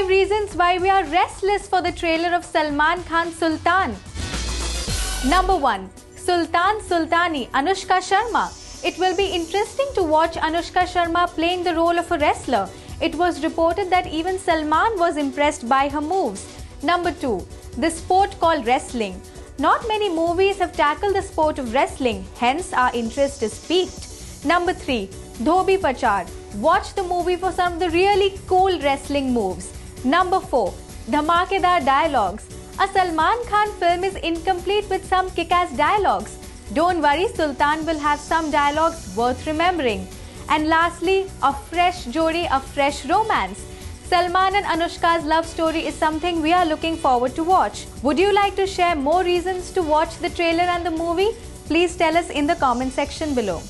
5 reasons why we are restless for the trailer of Salman Khan's Sultan. Number 1. Sultan Sultani Anushka Sharma. It will be interesting to watch Anushka Sharma playing the role of a wrestler. It was reported that even Salman was impressed by her moves. Number 2. The sport called wrestling. Not many movies have tackled the sport of wrestling, hence our interest is piqued. Number 3. Dhobi Pachad. Watch the movie for some of the really cool wrestling moves. Number 4. Dhamakedar Dialogues. A Salman Khan film is incomplete with some kick-ass dialogues. Don't worry, Sultan will have some dialogues worth remembering. And lastly, a fresh jodi, a fresh romance. Salman and Anushka's love story is something we are looking forward to watch. Would you like to share more reasons to watch the trailer and the movie? Please tell us in the comment section below.